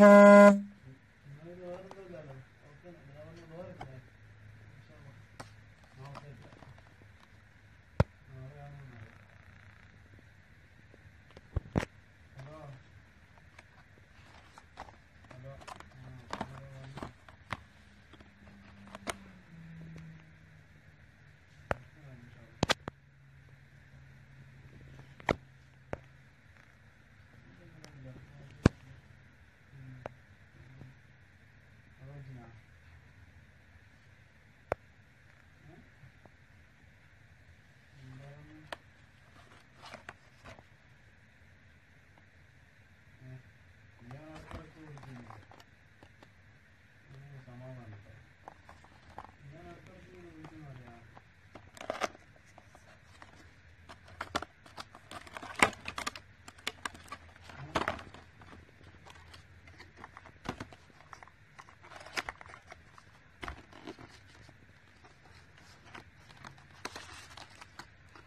嗯。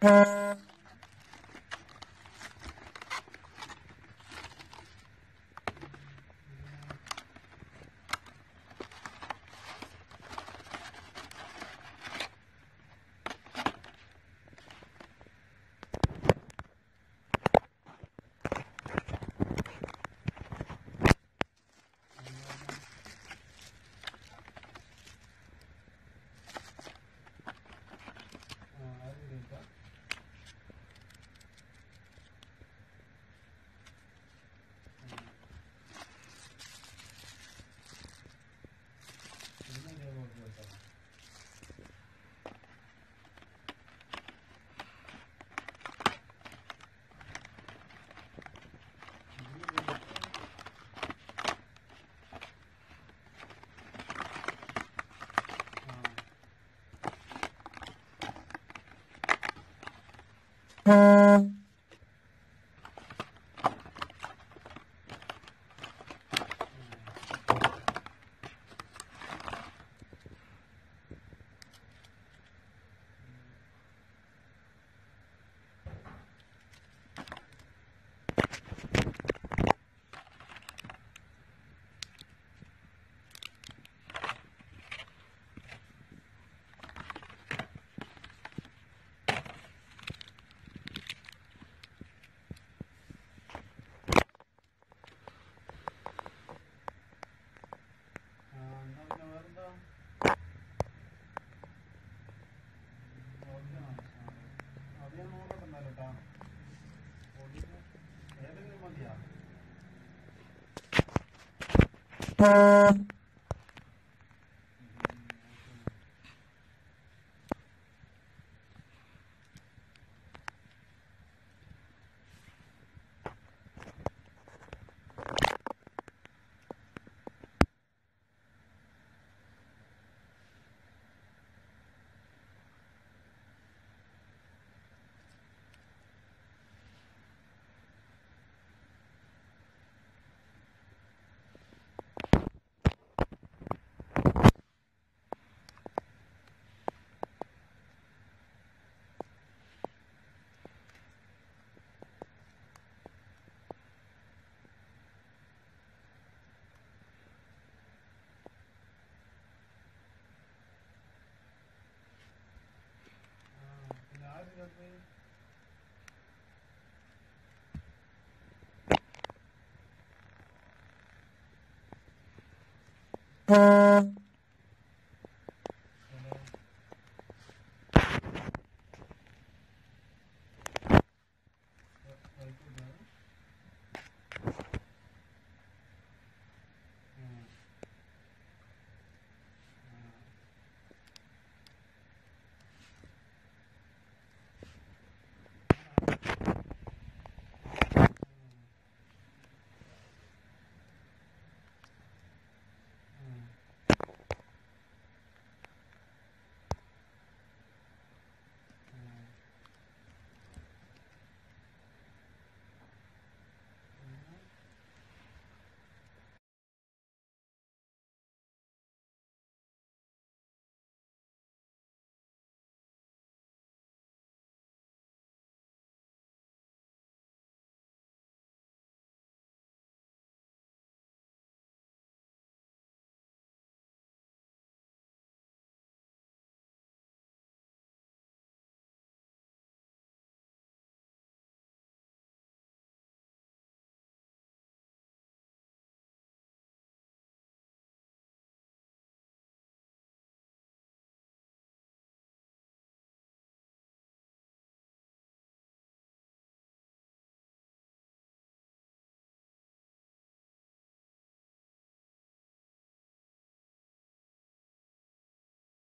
ആ 嗯。Goodwin. Uh...